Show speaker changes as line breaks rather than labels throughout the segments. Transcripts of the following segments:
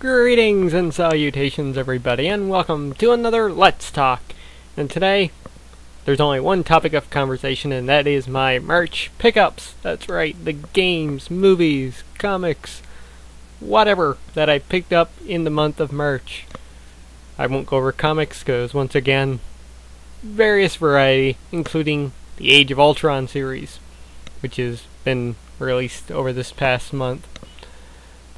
Greetings and salutations everybody and welcome to another Let's Talk. And today, there's only one topic of conversation and that is my March pickups. That's right, the games, movies, comics, whatever that I picked up in the month of March. I won't go over comics because once again, various variety, including the Age of Ultron series, which has been released over this past month.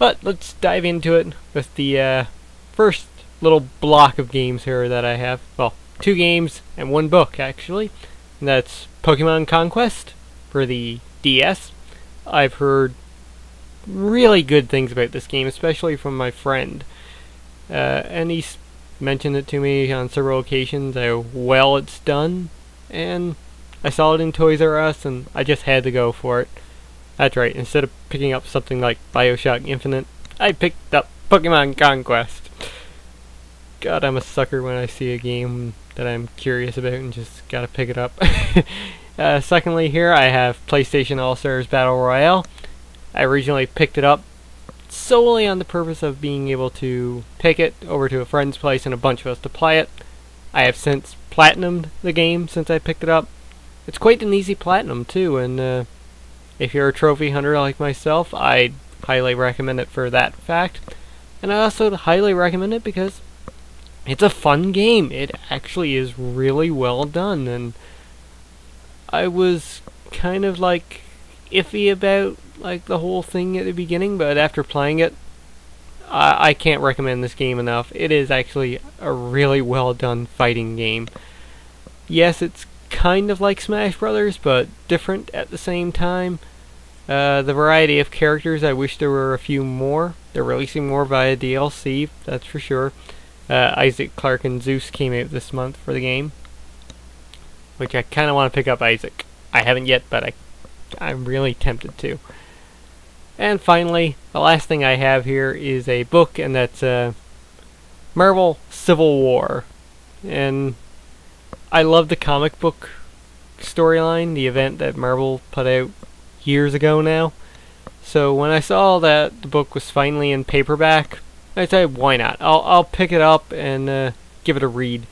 But let's dive into it with the uh, first little block of games here that I have. Well, two games and one book, actually. And that's Pokemon Conquest for the DS. I've heard really good things about this game, especially from my friend. Uh, and he's mentioned it to me on several occasions how well it's done. And I saw it in Toys R Us, and I just had to go for it. That's right, instead of picking up something like Bioshock Infinite, I picked up Pokemon Conquest. God, I'm a sucker when I see a game that I'm curious about and just gotta pick it up. uh, secondly, here I have PlayStation All-Stars Battle Royale. I originally picked it up solely on the purpose of being able to take it over to a friend's place and a bunch of us to play it. I have since platinumed the game since I picked it up. It's quite an easy platinum too, and uh, if you're a trophy hunter like myself, I highly recommend it for that fact. And I also highly recommend it because it's a fun game. It actually is really well done and I was kind of like iffy about like the whole thing at the beginning, but after playing it, I, I can't recommend this game enough. It is actually a really well done fighting game. Yes, it's kind of like Smash Brothers, but different at the same time. Uh, the variety of characters, I wish there were a few more. They're releasing more via DLC, that's for sure. Uh, Isaac Clarke, and Zeus came out this month for the game, which I kind of want to pick up Isaac. I haven't yet, but I, I'm really tempted to. And finally, the last thing I have here is a book, and that's uh, Marvel Civil War. And I love the comic book storyline, the event that Marvel put out years ago now. So when I saw that the book was finally in paperback, I said, why not? I'll I'll pick it up and uh, give it a read.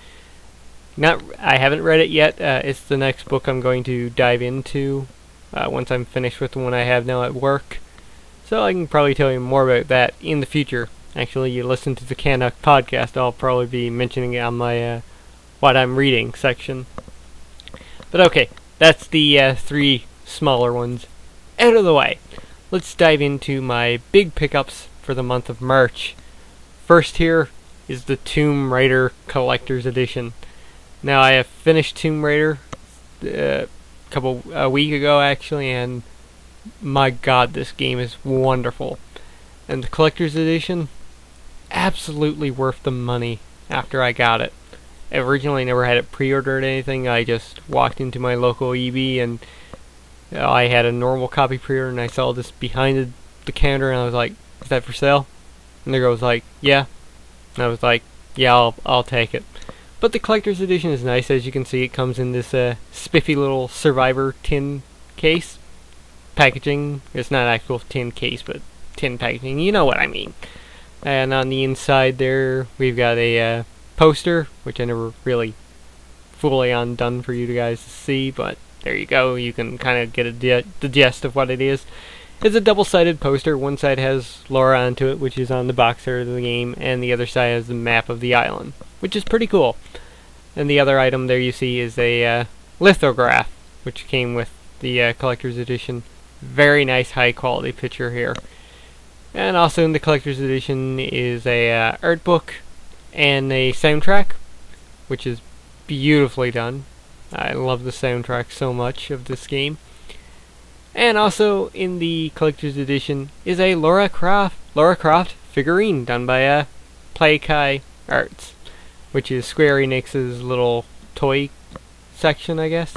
Not I haven't read it yet. Uh, it's the next book I'm going to dive into uh, once I'm finished with the one I have now at work. So I can probably tell you more about that in the future. Actually, you listen to the Canuck podcast. I'll probably be mentioning it on my uh, what I'm reading section. But okay, that's the uh, three smaller ones out of the way, let's dive into my big pickups for the month of March. First here is the Tomb Raider Collector's Edition. Now I have finished Tomb Raider a uh, couple a week ago actually, and my God, this game is wonderful. And the Collector's Edition, absolutely worth the money after I got it. Originally never had it pre-ordered or anything. I just walked into my local EB and I had a normal copy pre-order and I saw this behind the, the counter and I was like, is that for sale? And the girl was like, yeah. And I was like, yeah, I'll, I'll take it. But the collector's edition is nice. As you can see, it comes in this uh, spiffy little Survivor tin case. Packaging. It's not actual tin case, but tin packaging. You know what I mean. And on the inside there, we've got a uh, poster, which I never really fully undone for you guys to see, but there you go. You can kind of get a the gist of what it is. It's a double-sided poster. One side has Lara onto it, which is on the box art of the game, and the other side has the map of the island, which is pretty cool. And the other item there you see is a uh, lithograph, which came with the uh, collector's edition. Very nice, high-quality picture here. And also in the collector's edition is a uh, art book and a soundtrack, which is beautifully done. I love the soundtrack so much of this game. And also in the collector's edition is a Lara Croft Lara Croft figurine done by uh, Playkai Arts, which is Square Enix's little toy section, I guess.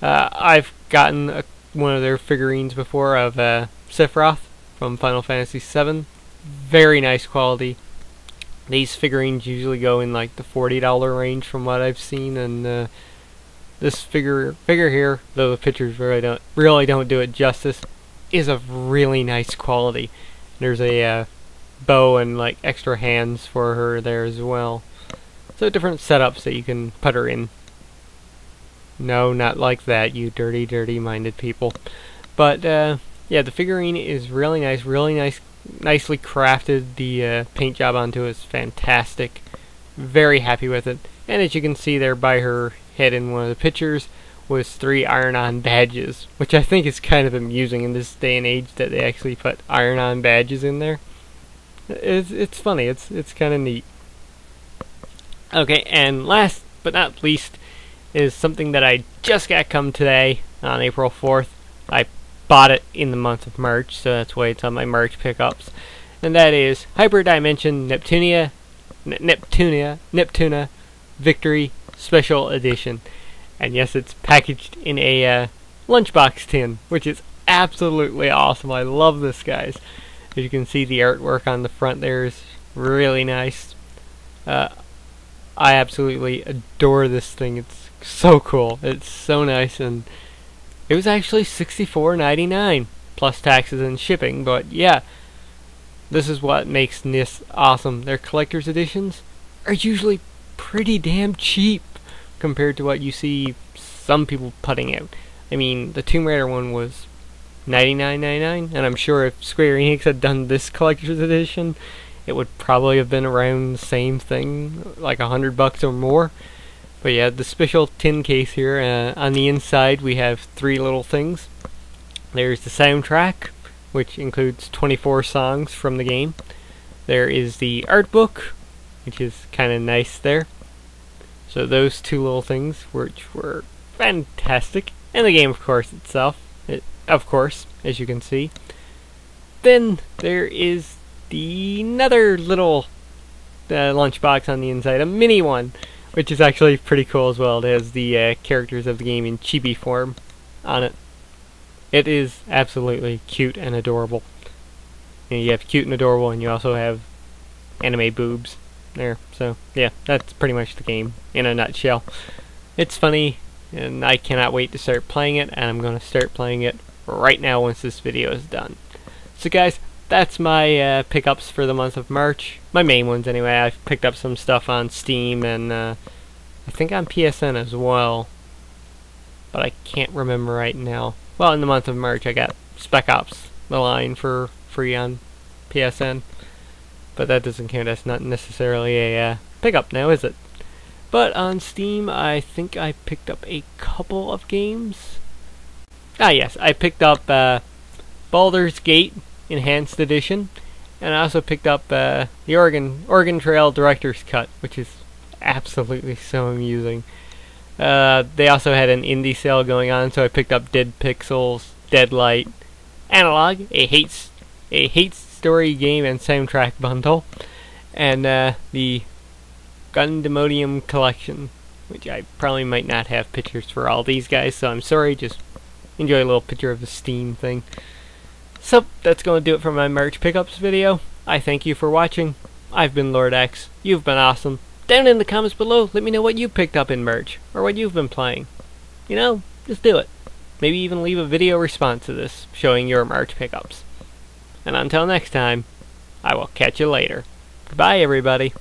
Uh, I've gotten a, one of their figurines before of uh, Sephiroth from Final Fantasy VII. Very nice quality. These figurines usually go in like the $40 range from what I've seen, and uh, this figure figure here, though the pictures really don't really don't do it justice, is of really nice quality. There's a uh, bow and like extra hands for her there as well. So different setups that you can put her in. No, not like that, you dirty, dirty minded people. But uh, yeah, the figurine is really nice, really nice, nicely crafted. The uh, paint job onto it is fantastic. Very happy with it. And as you can see there by her head in one of the pictures was three iron-on badges, which I think is kind of amusing in this day and age that they actually put iron-on badges in there. It's it's funny. It's it's kind of neat. Okay, and last but not least is something that I just got come today on April 4th. I bought it in the month of March, so that's why it's on my March pickups. And that is Hyperdimension Neptunia N Neptunia Neptuna Victory Special Edition. And yes, it's packaged in a uh, lunchbox tin, which is absolutely awesome. I love this, guys. As you can see, the artwork on the front there is really nice. Uh, I absolutely adore this thing. It's so cool. It's so nice, and it was actually $64.99 plus taxes and shipping. But yeah, this is what makes NIS awesome. Their collector's editions are usually pretty damn cheap compared to what you see some people putting out. I mean, the Tomb Raider one was $99.99, and I'm sure if Square Enix had done this collector's edition, it would probably have been around the same thing, like a hundred bucks or more. But yeah, the special tin case here. Uh, on the inside, we have three little things. There's the soundtrack, which includes 24 songs from the game. There is the art book, which is kind of nice there. So those two little things, which were fantastic, and the game, of course, itself, it, of course, as you can see. Then there is the another little uh, lunchbox on the inside, a mini one, which is actually pretty cool as well. It has the uh, characters of the game in chibi form on it. It is absolutely cute and adorable. You, have cute and adorable, and you also have anime boobs there. So, yeah, that's pretty much the game in a nutshell. It's funny, and I cannot wait to start playing it, and I'm going to start playing it right now once this video is done. So guys, that's my uh, pickups for the month of March. My main ones anyway. I've picked up some stuff on Steam and uh, I think on PSN as well. But I can't remember right now. Well, in the month of March I got Spec Ops, the line for free on PSN. But that doesn't count. That's not necessarily a uh, pickup now, is it? But on Steam, I think I picked up a couple of games. Ah, yes, I picked up uh, Baldur's Gate Enhanced Edition, and I also picked up uh, the Oregon Organ Trail Director's Cut, which is absolutely so amusing. Uh, they also had an indie sale going on, so I picked up Dead Pixels, Deadlight, Analogue, a hate a hate story game and soundtrack bundle, and uh, the Gundemonium collection, which I probably might not have pictures for all these guys, so I'm sorry, just enjoy a little picture of the Steam thing. So, that's going to do it for my March pickups video. I thank you for watching. I've been Lord X. You've been awesome. Down in the comments below, let me know what you picked up in March, or what you've been playing. You know, just do it. Maybe even leave a video response to this, showing your March pickups. And until next time, I will catch you later. Goodbye, everybody.